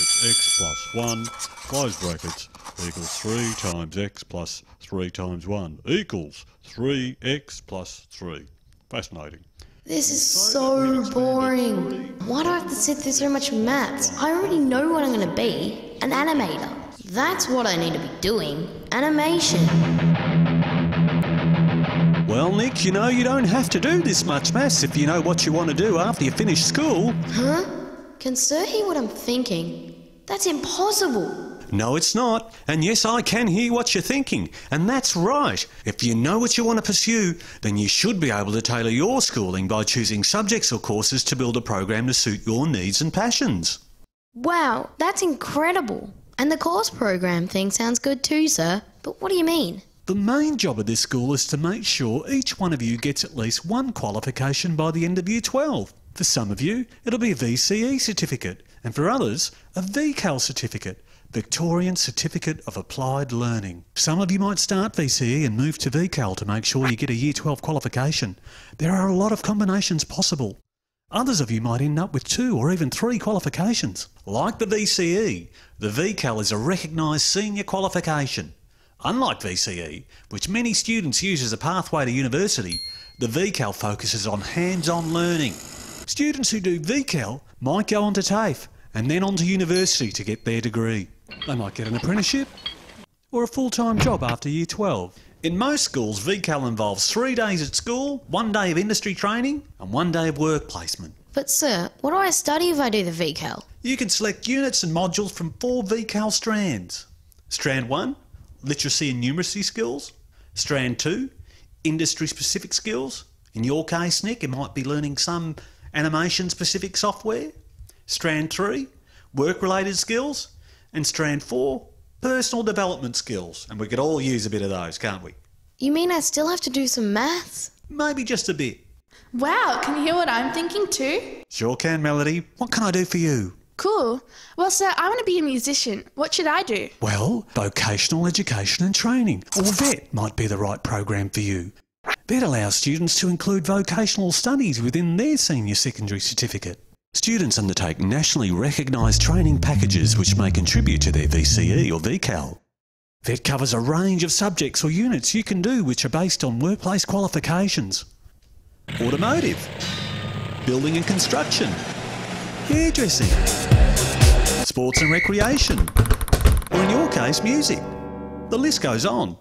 brackets x plus 1, close brackets, equals 3 times x plus 3 times 1 equals 3x plus 3. Fascinating. This is so boring. Why do I have to sit through so much maths? I already know what I'm going to be an animator. That's what I need to be doing animation. Well, Nick, you know you don't have to do this much maths if you know what you want to do after you finish school. Huh? Can Sir hear what I'm thinking? That's impossible. No, it's not. And yes, I can hear what you're thinking. And that's right. If you know what you want to pursue, then you should be able to tailor your schooling by choosing subjects or courses to build a program to suit your needs and passions. Wow, that's incredible. And the course program thing sounds good too, sir. But what do you mean? The main job of this school is to make sure each one of you gets at least one qualification by the end of Year 12. For some of you, it'll be a VCE certificate, and for others, a VCAL certificate, Victorian Certificate of Applied Learning. Some of you might start VCE and move to VCAL to make sure you get a Year 12 qualification. There are a lot of combinations possible. Others of you might end up with two or even three qualifications. Like the VCE, the VCAL is a recognised senior qualification. Unlike VCE, which many students use as a pathway to university, the VCAL focuses on hands-on learning. Students who do VCAL might go on to TAFE and then on to university to get their degree. They might get an apprenticeship or a full-time job after year 12. In most schools, VCAL involves three days at school, one day of industry training and one day of work placement. But, sir, what do I study if I do the VCAL? You can select units and modules from four VCAL strands. Strand 1, literacy and numeracy skills. Strand 2, industry specific skills. In your case, Nick, it might be learning some animation specific software. Strand 3, work related skills. And strand 4, personal development skills. And we could all use a bit of those, can't we? You mean I still have to do some maths? Maybe just a bit. Wow, can you hear what I'm thinking too? Sure can, Melody. What can I do for you? Cool. Well, sir, I want to be a musician. What should I do? Well, vocational education and training, or VET, might be the right program for you. VET allows students to include vocational studies within their senior secondary certificate. Students undertake nationally recognised training packages which may contribute to their VCE or VCAL. VET covers a range of subjects or units you can do which are based on workplace qualifications. Automotive, building and construction, hairdressing, sports and recreation, or in your case, music. The list goes on.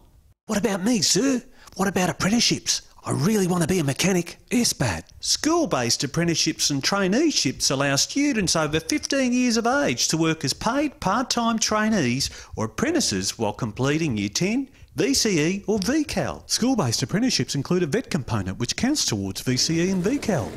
What about me, sir? What about apprenticeships? I really want to be a mechanic. SBAT. School based apprenticeships and traineeships allow students over 15 years of age to work as paid part time trainees or apprentices while completing Year 10, VCE, or VCAL. School based apprenticeships include a VET component which counts towards VCE and VCAL.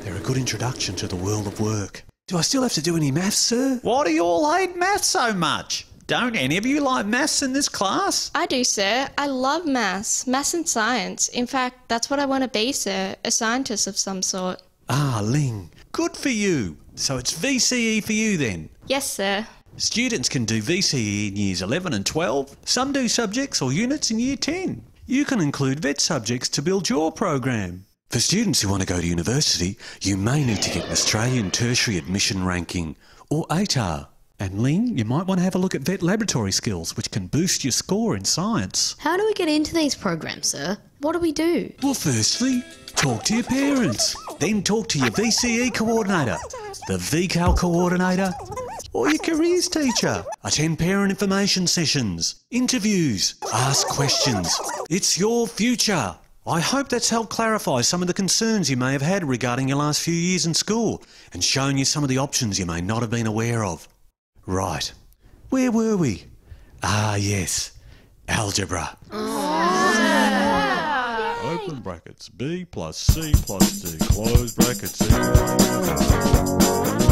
They're a good introduction to the world of work. Do I still have to do any maths, sir? Why do you all hate maths so much? Don't any of you like maths in this class? I do, sir. I love maths, maths and science. In fact, that's what I want to be, sir, a scientist of some sort. Ah, Ling. Good for you. So it's VCE for you then. Yes, sir. Students can do VCE in years 11 and 12. Some do subjects or units in year 10. You can include VET subjects to build your program. For students who want to go to university, you may need to get an Australian Tertiary Admission Ranking, or ATAR. And Ling, you might want to have a look at VET laboratory skills, which can boost your score in science. How do we get into these programs, sir? What do we do? Well, firstly, talk to your parents. Then talk to your VCE coordinator, the VCAL coordinator, or your careers teacher. Attend parent information sessions, interviews, ask questions. It's your future. I hope that's helped clarify some of the concerns you may have had regarding your last few years in school and shown you some of the options you may not have been aware of. Right. Where were we? Ah, yes. Algebra. Open brackets B plus C plus D, close brackets equals.